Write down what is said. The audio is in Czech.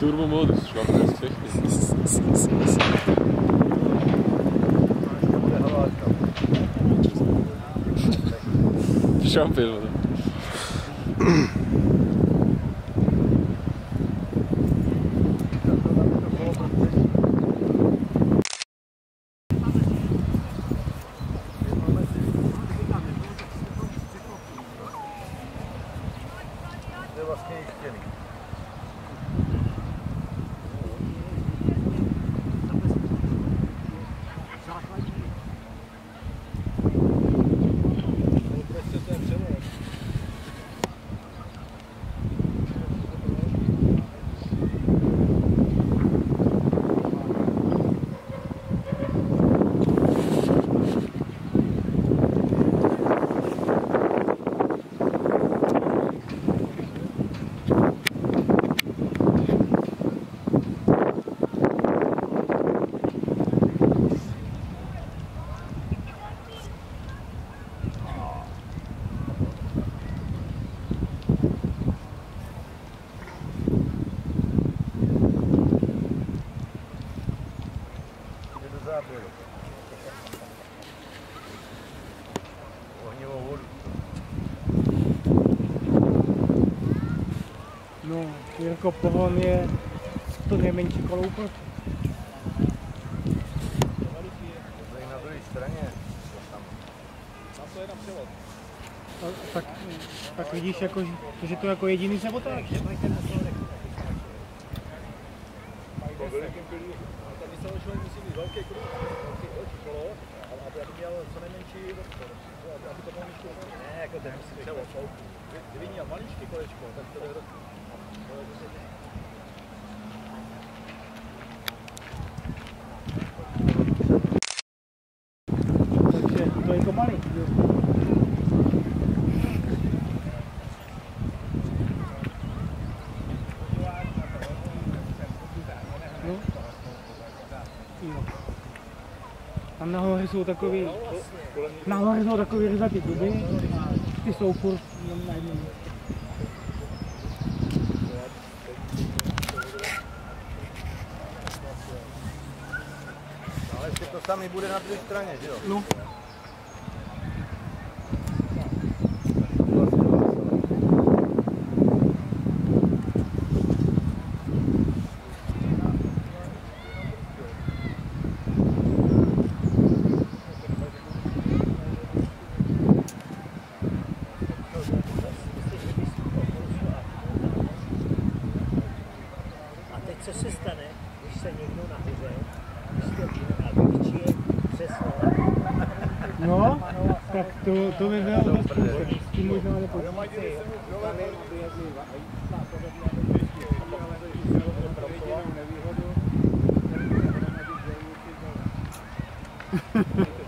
Turbo modus, şu an biraz çekmiyor. Şamp elmalı. Devastate killing. No, Jirko Pohon je to nejmenší koloupa. Tady na druhé straně. Tam. A, tak, tak vidíš, jako, že to jako jediný se otáčí. Se člověk musí velký kruh, velký aby aby měl co nejmenší vrstvo, aby to bylo. Ne, jako ten musí být třeba Kdyby měl maličký kolečko, tak to jde Takže to je kopaný. No. Jo. Tam nahoře jsou takový, nahoře jsou takový ryzatý duby, ty jsou furt jenom na jednom. Ale ještě to samý bude na druhé straně, že jo? No. Co se stane, když se někdo nahoře vystoupí a vyčije přesně. No, tak to, to by bylo dost půjček. Tím možná nepočítám. O